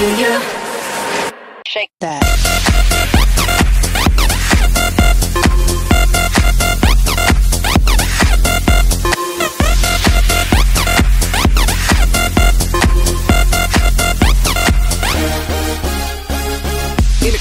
Wanna you. Shake that.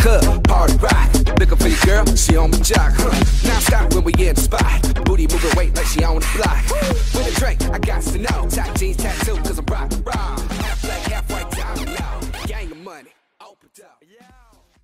Club, party rock. Looking for your girl, she on my jock. Huh. Now stop when we in the spot. Booty moving weight like she on the block. With a drink, I got to know. Tight jeans tattoo, up. Yeah.